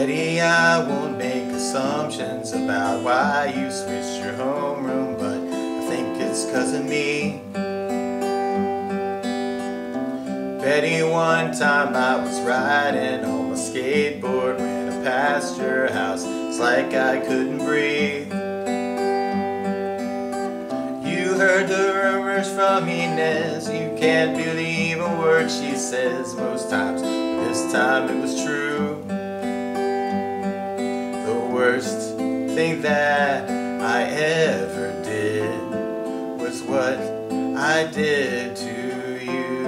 Betty, I won't make assumptions about why you switched your homeroom, but I think it's cause of me. Betty, one time I was riding on my skateboard when I passed your house. It's like I couldn't breathe. You heard the rumors from Inez. You can't believe a word she says most times. This time it was true worst thing that I ever did was what I did to you.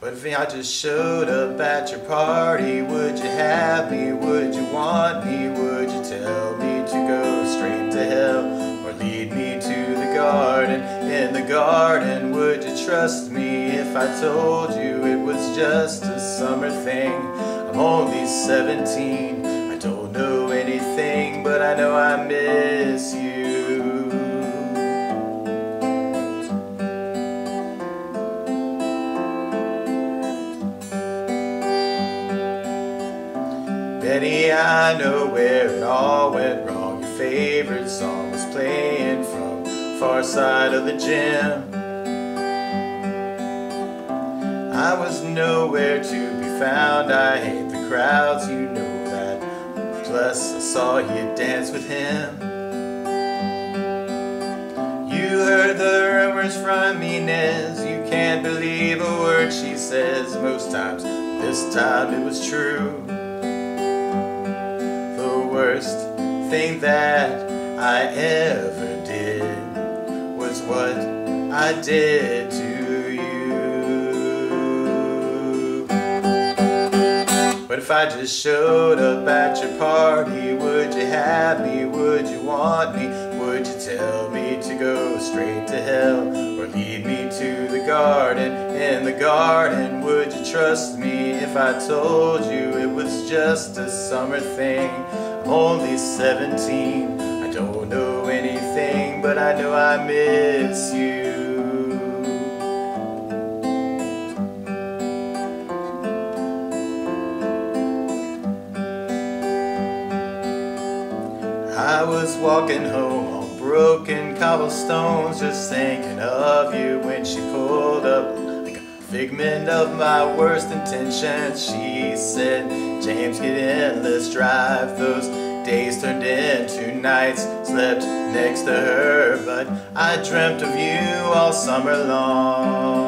But if I just showed up at your party, would you have me? Would you want me? Would you tell me to go straight to hell? Or lead me to the garden? In the garden, would you trust me if I told you it was just a summer thing? I'm only 17 I don't know anything But I know I miss you. Betty, I know where it all went wrong. Your favorite song was playing from far side of the gym. I was nowhere to be found. I hate crowds, you know that. Plus I saw you dance with him. You heard the rumors from Inez. You can't believe a word she says. Most times, this time it was true. The worst thing that I ever did Was what I did to if I just showed up at your party, would you have me? Would you want me? Would you tell me to go straight to hell? Or lead me to the garden? In the garden, would you trust me if I told you it was just a summer thing? I'm only 17, I don't know anything, but I know I miss you. Was walking home on broken cobblestones Just thinking of you when she pulled up. Like a figment of my worst intentions She said, James get in, let's drive. Those days turned into nights Slept next to her But I dreamt of you all summer long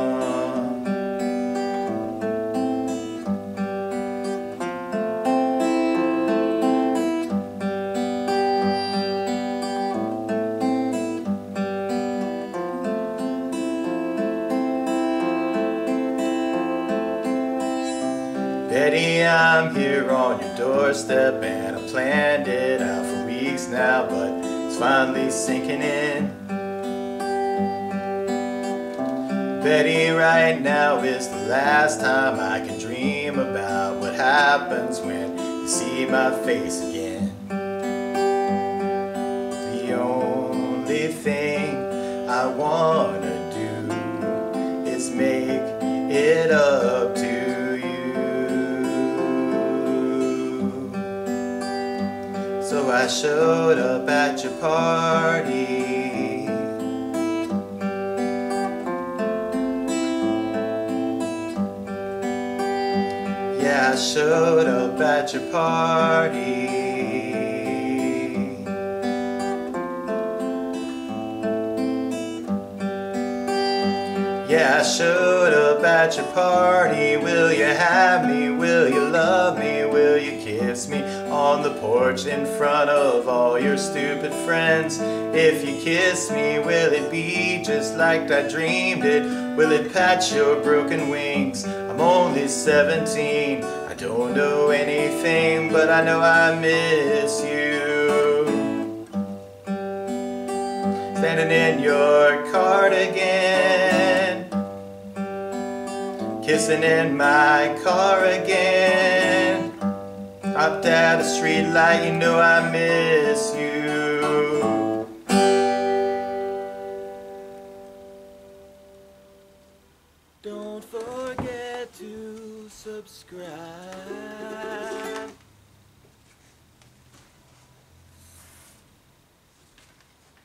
Betty, I'm here on your doorstep and I planned it out for weeks now, but it's finally sinking in. Betty, right now is the last time I can dream about what happens when you see my face again. The only thing I wanna do is make it up So I showed up at your party Yeah, I showed up at your party Yeah, I showed up at your party Will you have me? Will you love me? Will you me on the porch in front of all your stupid friends? If you kiss me, will it be just like I dreamed it? Will it patch your broken wings? I'm only 17 I don't know anything But I know I miss you Standing in your cardigan Kissing in my car again Hopped at a street light, you know I miss you Don't forget to subscribe.